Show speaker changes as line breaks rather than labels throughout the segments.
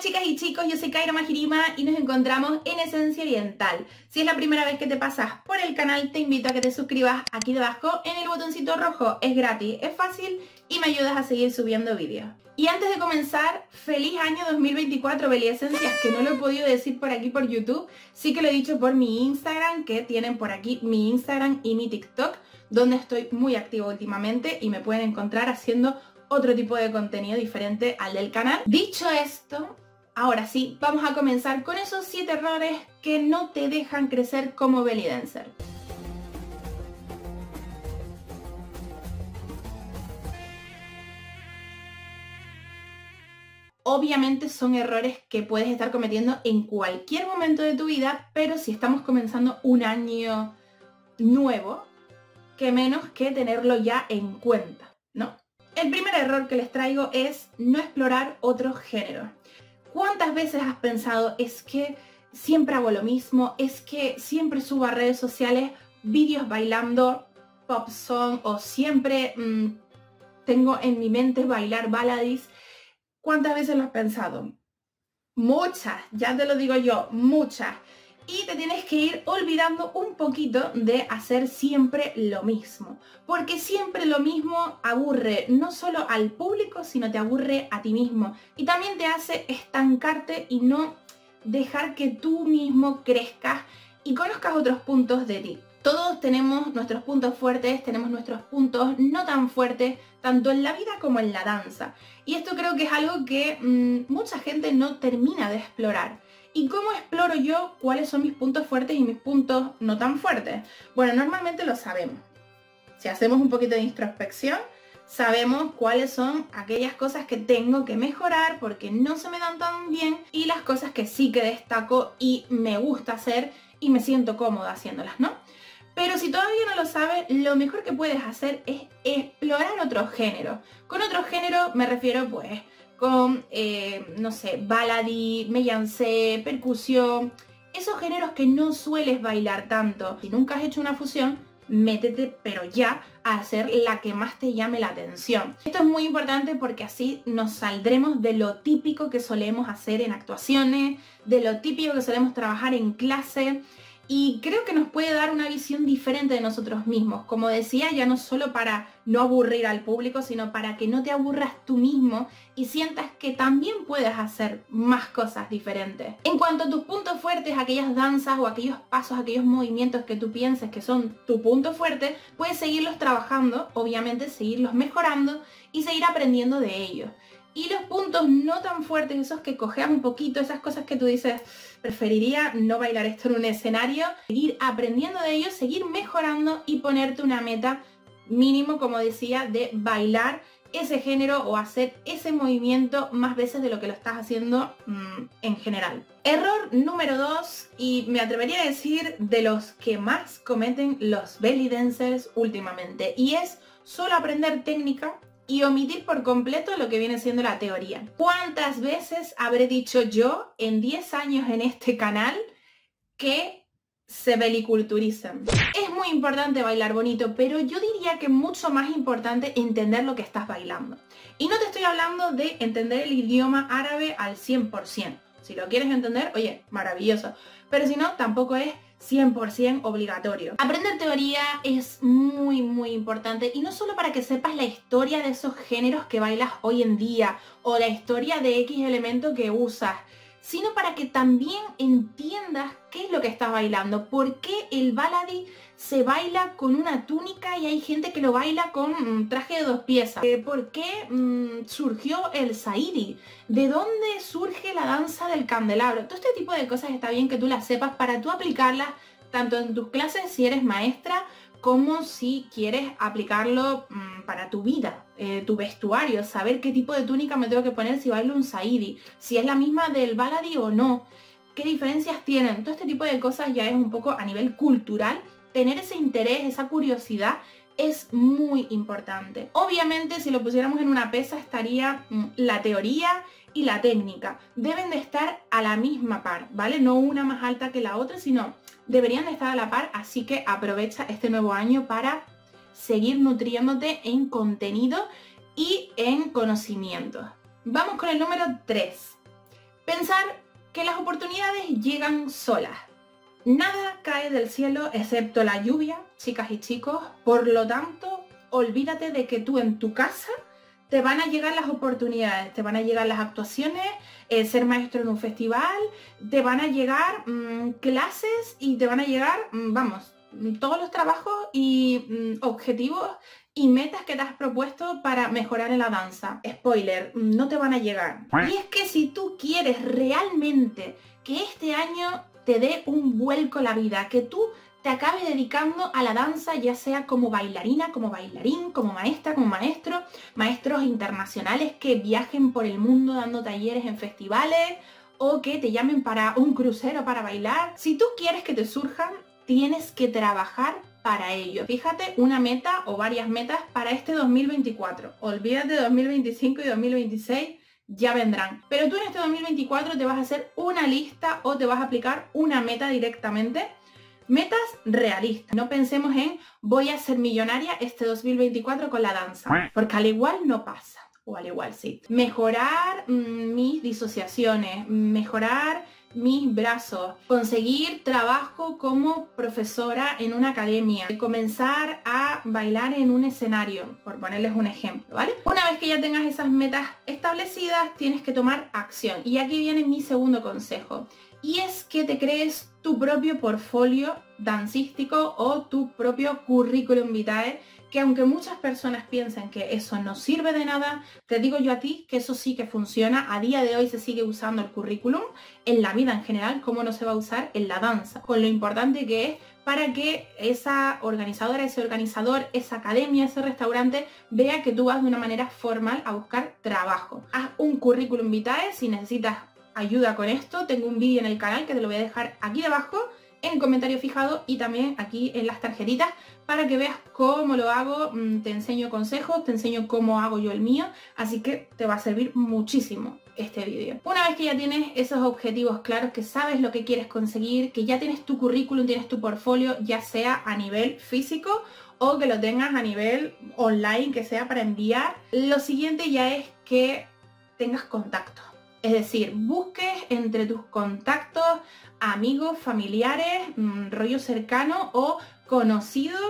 Chicas y chicos, yo soy Kaira Majirima y nos encontramos en Esencia Oriental. Si es la primera vez que te pasas por el canal, te invito a que te suscribas aquí debajo en el botoncito rojo. Es gratis, es fácil y me ayudas a seguir subiendo vídeos. Y antes de comenzar, feliz año 2024, Beli Esencias, que no lo he podido decir por aquí por YouTube, sí que lo he dicho por mi Instagram, que tienen por aquí mi Instagram y mi TikTok, donde estoy muy activo últimamente y me pueden encontrar haciendo otro tipo de contenido diferente al del canal. Dicho esto, ahora sí, vamos a comenzar con esos 7 errores que no te dejan crecer como belly dancer. Obviamente son errores que puedes estar cometiendo en cualquier momento de tu vida, pero si estamos comenzando un año nuevo, que menos que tenerlo ya en cuenta, ¿no? El primer error que les traigo es no explorar otros géneros. ¿Cuántas veces has pensado es que siempre hago lo mismo? Es que siempre subo a redes sociales vídeos bailando pop song o siempre mm, tengo en mi mente bailar baladis. ¿Cuántas veces lo has pensado? Muchas, ya te lo digo yo, muchas y te tienes que ir olvidando un poquito de hacer siempre lo mismo. Porque siempre lo mismo aburre no solo al público, sino te aburre a ti mismo. Y también te hace estancarte y no dejar que tú mismo crezcas y conozcas otros puntos de ti. Todos tenemos nuestros puntos fuertes, tenemos nuestros puntos no tan fuertes, tanto en la vida como en la danza. Y esto creo que es algo que mm, mucha gente no termina de explorar. ¿Y cómo exploro yo cuáles son mis puntos fuertes y mis puntos no tan fuertes? Bueno, normalmente lo sabemos. Si hacemos un poquito de introspección, sabemos cuáles son aquellas cosas que tengo que mejorar porque no se me dan tan bien y las cosas que sí que destaco y me gusta hacer y me siento cómoda haciéndolas, ¿no? Pero si todavía no lo sabes, lo mejor que puedes hacer es explorar otros géneros. Con otros géneros me refiero pues con, eh, no sé, baladí, mellancé, percusión, esos géneros que no sueles bailar tanto. Si nunca has hecho una fusión, métete, pero ya, a hacer la que más te llame la atención. Esto es muy importante porque así nos saldremos de lo típico que solemos hacer en actuaciones, de lo típico que solemos trabajar en clase, y creo que nos puede dar una visión diferente de nosotros mismos. Como decía, ya no solo para no aburrir al público, sino para que no te aburras tú mismo y sientas que también puedes hacer más cosas diferentes. En cuanto a tus puntos fuertes, aquellas danzas o aquellos pasos, aquellos movimientos que tú pienses que son tu punto fuerte, puedes seguirlos trabajando, obviamente seguirlos mejorando y seguir aprendiendo de ellos. Y los puntos no tan fuertes, esos que cojean un poquito, esas cosas que tú dices, preferiría no bailar esto en un escenario, seguir aprendiendo de ellos, seguir mejorando y ponerte una meta mínimo, como decía, de bailar ese género o hacer ese movimiento más veces de lo que lo estás haciendo mm, en general. Error número 2 y me atrevería a decir de los que más cometen los belly dancers últimamente y es solo aprender técnica y omitir por completo lo que viene siendo la teoría. ¿Cuántas veces habré dicho yo en 10 años en este canal que se beliculturizan? Es muy importante bailar bonito, pero yo diría que mucho más importante entender lo que estás bailando. Y no te estoy hablando de entender el idioma árabe al 100%. Si lo quieres entender, oye, maravilloso. Pero si no, tampoco es 100% obligatorio. Aprender teoría es muy muy importante y no solo para que sepas la historia de esos géneros que bailas hoy en día o la historia de X elemento que usas, sino para que también entiendas qué es lo que estás bailando, por qué el baladi se baila con una túnica y hay gente que lo baila con un traje de dos piezas. Eh, ¿Por qué mm, surgió el Saidi? ¿De dónde surge la danza del candelabro? Todo este tipo de cosas está bien que tú las sepas para tú aplicarlas tanto en tus clases si eres maestra como si quieres aplicarlo mm, para tu vida, eh, tu vestuario, saber qué tipo de túnica me tengo que poner si bailo un saidi, si es la misma del baladi o no, qué diferencias tienen. Todo este tipo de cosas ya es un poco a nivel cultural tener ese interés, esa curiosidad es muy importante. Obviamente si lo pusiéramos en una pesa estaría mm, la teoría y la técnica. Deben de estar a la misma par, ¿vale? No una más alta que la otra, sino deberían de estar a la par, así que aprovecha este nuevo año para seguir nutriéndote en contenido y en conocimiento. Vamos con el número 3. Pensar que las oportunidades llegan solas. Nada cae del cielo excepto la lluvia, chicas y chicos. Por lo tanto, olvídate de que tú en tu casa te van a llegar las oportunidades, te van a llegar las actuaciones, eh, ser maestro en un festival, te van a llegar mm, clases y te van a llegar, mm, vamos, todos los trabajos y mm, objetivos y metas que te has propuesto para mejorar en la danza. Spoiler, no te van a llegar. Y es que si tú quieres realmente que este año te dé un vuelco la vida, que tú te acabes dedicando a la danza, ya sea como bailarina, como bailarín, como maestra, como maestro, maestros internacionales que viajen por el mundo dando talleres en festivales o que te llamen para un crucero para bailar. Si tú quieres que te surjan, tienes que trabajar para ello. Fíjate una meta o varias metas para este 2024. Olvídate de 2025 y 2026 ya vendrán. Pero tú en este 2024 te vas a hacer una lista o te vas a aplicar una meta directamente. Metas realistas. No pensemos en voy a ser millonaria este 2024 con la danza. Porque al igual no pasa. O al igual sí. Mejorar mm, mis disociaciones. Mejorar mis brazos, conseguir trabajo como profesora en una academia, comenzar a bailar en un escenario, por ponerles un ejemplo, ¿vale? Una vez que ya tengas esas metas establecidas, tienes que tomar acción. Y aquí viene mi segundo consejo. Y es que te crees tu propio portfolio dancístico o tu propio currículum vitae que aunque muchas personas piensen que eso no sirve de nada, te digo yo a ti que eso sí que funciona. A día de hoy se sigue usando el currículum en la vida en general, como no se va a usar en la danza, con lo importante que es para que esa organizadora, ese organizador, esa academia, ese restaurante vea que tú vas de una manera formal a buscar trabajo. Haz un currículum vitae si necesitas ayuda con esto. Tengo un vídeo en el canal que te lo voy a dejar aquí debajo en comentario fijado y también aquí en las tarjetitas para que veas cómo lo hago, mm, te enseño consejos, te enseño cómo hago yo el mío, así que te va a servir muchísimo este vídeo. Una vez que ya tienes esos objetivos claros, que sabes lo que quieres conseguir, que ya tienes tu currículum, tienes tu portfolio, ya sea a nivel físico o que lo tengas a nivel online, que sea para enviar, lo siguiente ya es que tengas contacto. Es decir, busques entre tus contactos amigos, familiares, mm, rollo cercano o conocidos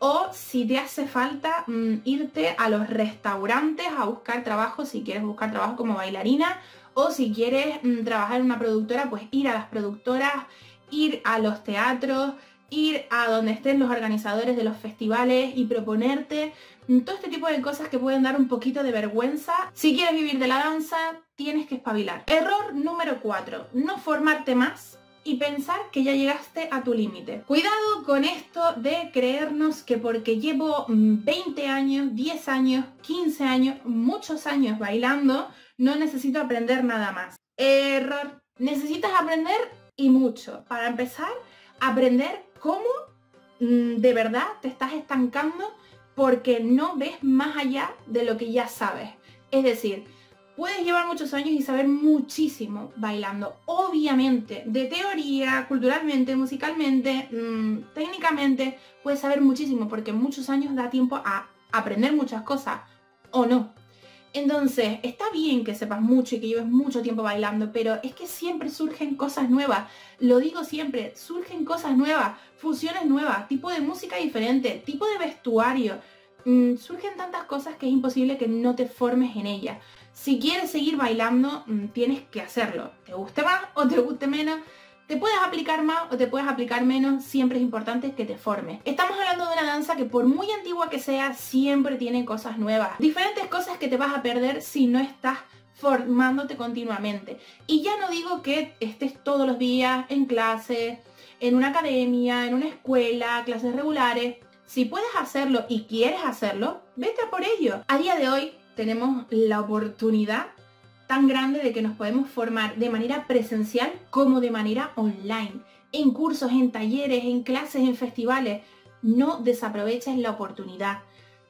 o si te hace falta mm, irte a los restaurantes a buscar trabajo, si quieres buscar trabajo como bailarina o si quieres mm, trabajar en una productora, pues ir a las productoras, ir a los teatros, ir a donde estén los organizadores de los festivales y proponerte todo este tipo de cosas que pueden dar un poquito de vergüenza. Si quieres vivir de la danza, tienes que espabilar. Error número 4, no formarte más y pensar que ya llegaste a tu límite. Cuidado con esto de creernos que porque llevo 20 mm, años, 10 años, 15 años, muchos años bailando, no necesito aprender nada más. Error. Necesitas aprender y mucho. Para empezar, aprender cómo mm, de verdad te estás estancando porque no ves más allá de lo que ya sabes. Es decir, puedes llevar muchos años y saber muchísimo bailando. Obviamente, de teoría, culturalmente, musicalmente, mm, técnicamente, puedes saber muchísimo porque muchos años da tiempo a aprender muchas cosas o no. Entonces, está bien que sepas mucho y que lleves mucho tiempo bailando, pero es que siempre surgen cosas nuevas. Lo digo siempre, surgen cosas nuevas, fusiones nuevas, tipo de música diferente, tipo de vestuario. Mm, surgen tantas cosas que es imposible que no te formes en ellas. Si quieres seguir bailando, mm, tienes que hacerlo. Te guste más o te guste menos, te puedes aplicar más o te puedes aplicar menos, siempre es importante que te formes. Estamos hablando de una danza que por muy antigua que sea, siempre tiene cosas nuevas. Diferentes cosas que te vas a perder si no estás formándote continuamente. Y ya no digo que estés todos los días en clase, en una academia, en una escuela, clases regulares. Si puedes hacerlo y quieres hacerlo, vete a por ello. A día de hoy tenemos la oportunidad tan grande de que nos podemos formar de manera presencial como de manera online, en cursos, en talleres, en clases, en festivales. No desaproveches la oportunidad.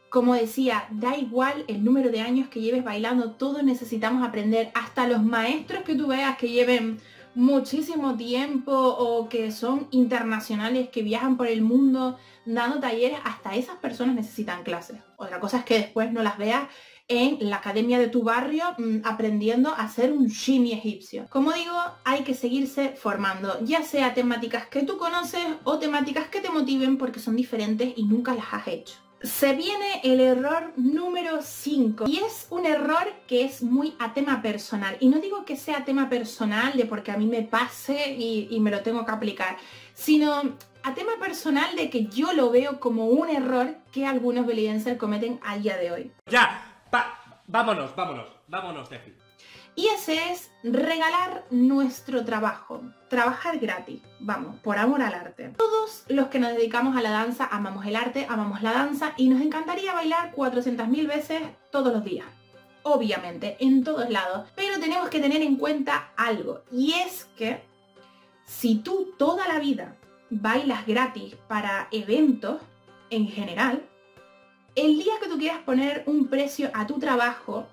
Como decía, da igual el número de años que lleves bailando, todos necesitamos aprender, hasta los maestros que tú veas que lleven muchísimo tiempo o que son internacionales, que viajan por el mundo dando talleres, hasta esas personas necesitan clases. Otra cosa es que después no las veas en la academia de tu barrio mm, aprendiendo a hacer un shimmy egipcio. Como digo, hay que seguirse formando, ya sea temáticas que tú conoces o temáticas que te motiven porque son diferentes y nunca las has hecho. Se viene el error número 5 y es un error que es muy a tema personal. Y no digo que sea tema personal de porque a mí me pase y, me lo tengo que aplicar, sino a tema personal de que yo lo veo como un error que algunos belidenses cometen al día de hoy.
Ya, vámonos, vámonos, vámonos de
Y ese es regalar nuestro trabajo, trabajar gratis, vamos, por amor al arte. Todos los que nos dedicamos a la danza amamos el arte, amamos la danza y nos encantaría bailar 400.000 veces todos los días. Obviamente, en todos lados. Pero tenemos que tener en cuenta algo y es que si tú toda la vida bailas gratis para eventos en general, el día que tú quieras poner un precio a tu trabajo,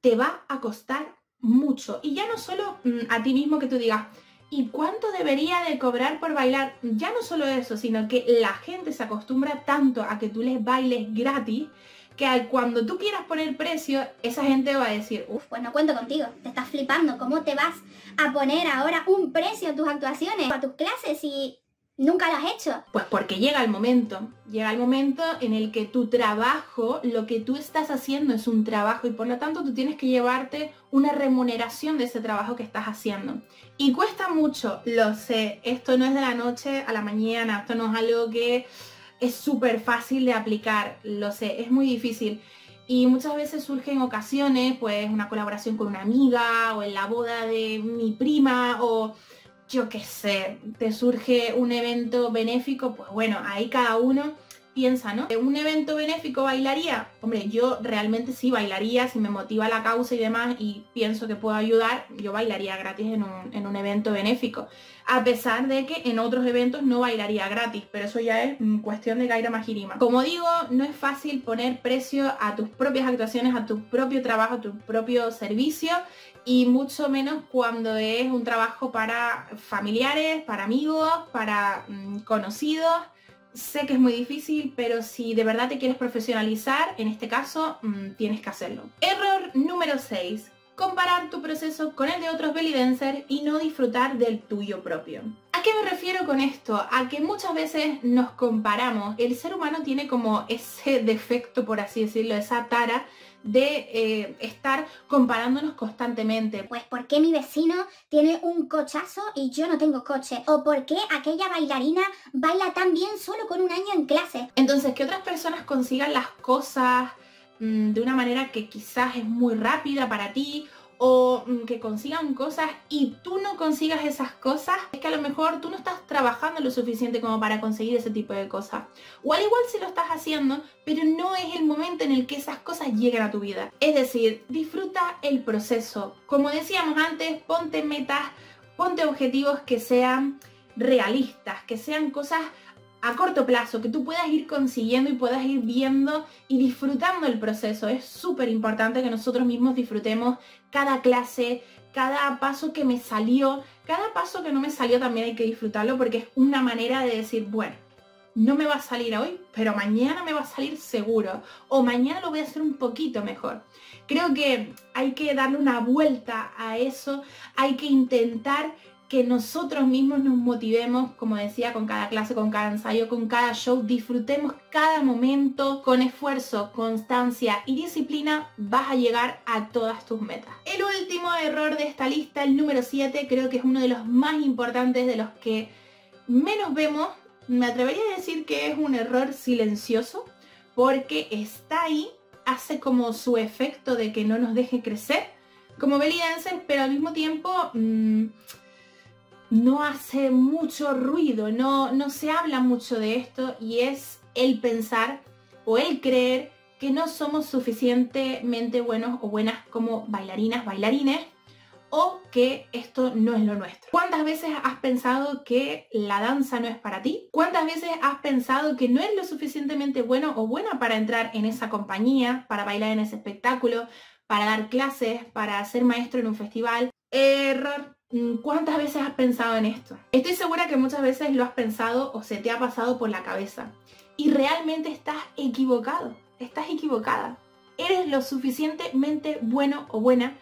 te va a costar mucho. Y ya no solo mm, a ti mismo que tú digas, ¿y cuánto debería de cobrar por bailar? Ya no solo eso, sino que la gente se acostumbra tanto a que tú les bailes gratis que cuando tú quieras poner precio, esa gente va a decir,
uff, pues no cuento contigo, te estás flipando, ¿cómo te vas a poner ahora un precio a tus actuaciones, a tus clases y Nunca lo has hecho.
Pues porque llega el momento, llega el momento en el que tu trabajo, lo que tú estás haciendo es un trabajo y por lo tanto tú tienes que llevarte una remuneración de ese trabajo que estás haciendo. Y cuesta mucho, lo sé, esto no es de la noche a la mañana, esto no es algo que es súper fácil de aplicar, lo sé, es muy difícil. Y muchas veces surgen ocasiones, pues una colaboración con una amiga o en la boda de mi prima o yo qué sé, te surge un evento benéfico, pues bueno, ahí cada uno piensa, ¿no? ¿Un evento benéfico bailaría? Hombre, yo realmente sí bailaría, si me motiva la causa y demás y pienso que puedo ayudar, yo bailaría gratis en un, evento benéfico. A pesar de que en otros eventos no bailaría gratis, pero eso ya es mm, cuestión de Gaira Majirima. Como digo, no es fácil poner precio a tus propias actuaciones, a tu propio trabajo, a tu propio servicio y mucho menos cuando es un trabajo para familiares, para amigos, para mm, conocidos. Sé que es muy difícil, pero si de verdad te quieres profesionalizar, en este caso mm, tienes que hacerlo. Error número 6. Comparar tu proceso con el de otros belly dancers y no disfrutar del tuyo propio. ¿A qué me refiero con esto? A que muchas veces nos comparamos. El ser humano tiene como ese defecto, por así decirlo, esa tara de eh, estar comparándonos constantemente.
Pues ¿por qué mi vecino tiene un cochazo y yo no tengo coche? ¿O por qué aquella bailarina baila tan bien solo con un año en clase?
Entonces, que otras personas consigan las cosas mm, de una manera que quizás es muy rápida para ti o mm, que consigan cosas y tú no consigas esas cosas, es que a lo mejor tú no estás trabajando lo suficiente como para conseguir ese tipo de cosas. O al igual si lo estás haciendo, pero no es el momento en el que esas cosas lleguen a tu vida. Es decir, disfruta el proceso. Como decíamos antes, ponte metas, ponte objetivos que sean realistas, que sean cosas a corto plazo, que tú puedas ir consiguiendo y puedas ir viendo y disfrutando el proceso. Es súper importante que nosotros mismos disfrutemos cada clase, cada paso que me salió, cada paso que no me salió también hay que disfrutarlo porque es una manera de decir, bueno, no me va a salir hoy, pero mañana me va a salir seguro. O mañana lo voy a hacer un poquito mejor. Creo que hay que darle una vuelta a eso, hay que intentar que nosotros mismos nos motivemos, como decía, con cada clase, con cada ensayo, con cada show, disfrutemos cada momento con esfuerzo, constancia y disciplina, vas a llegar a todas tus metas. El último error de esta lista, el número 7, creo que es uno de los más importantes, de los que menos vemos. Me atrevería a decir que es un error silencioso, porque está ahí, hace como su efecto de que no nos deje crecer como belidenses, pero al mismo tiempo... Mmm, no hace mucho ruido, no, no se habla mucho de esto y es el pensar o el creer que no somos suficientemente buenos o buenas como bailarinas, bailarines o que esto no es lo nuestro. ¿Cuántas veces has pensado que la danza no es para ti? ¿Cuántas veces has pensado que no es lo suficientemente bueno o buena para entrar en esa compañía, para bailar en ese espectáculo, para dar clases, para ser maestro en un festival? Error ¿Cuántas veces has pensado en esto? Estoy segura que muchas veces lo has pensado o se te ha pasado por la cabeza. Y realmente estás equivocado, estás equivocada. eres lo suficientemente bueno o buena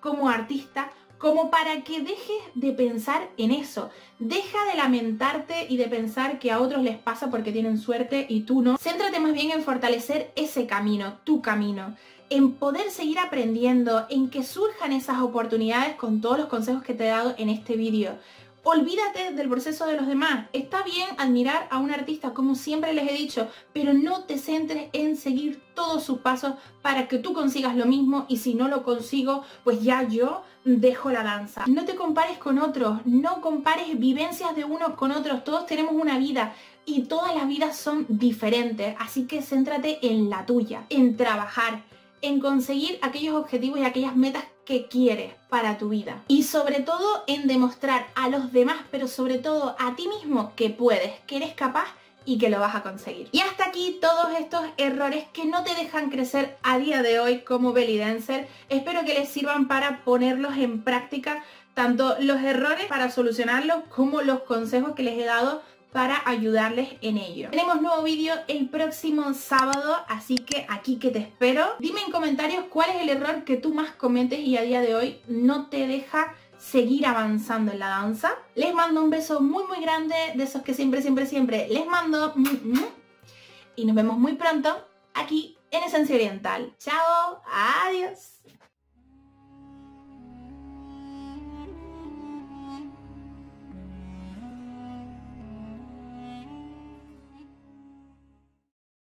como artista como para que dejes de pensar en eso. Deja de lamentarte y de pensar que a otros les pasa porque tienen suerte y tú no. Céntrate más bien en fortalecer ese camino, tu camino en poder seguir aprendiendo, en que surjan esas oportunidades con todos los consejos que te he dado en este vídeo. Olvídate del proceso de los demás. Está bien admirar a un artista, como siempre les he dicho, pero no te centres en seguir todos sus pasos para que tú consigas lo mismo y si no lo consigo, pues ya yo dejo la danza. No te compares con otros, no compares vivencias de unos con otros. Todos tenemos una vida y todas las vidas son diferentes, así que céntrate en la tuya, en trabajar, en conseguir aquellos objetivos y aquellas metas que quieres para tu vida. Y sobre todo en demostrar a los demás, pero sobre todo a ti mismo que puedes, que eres capaz y que lo vas a conseguir. Y hasta aquí todos estos errores que no te dejan crecer a día de hoy como belly dancer. Espero que les sirvan para ponerlos en práctica, tanto los errores para solucionarlos como los consejos que les he dado para ayudarles en ello. Tenemos nuevo vídeo el próximo sábado, así que aquí que te espero. Dime en comentarios cuál es el error que tú más comentes y a día de hoy no te deja seguir avanzando en la danza. Les mando un beso muy muy grande, de esos que siempre, siempre, siempre les mando. Y nos vemos muy pronto aquí en Esencia Oriental. Chao, adiós.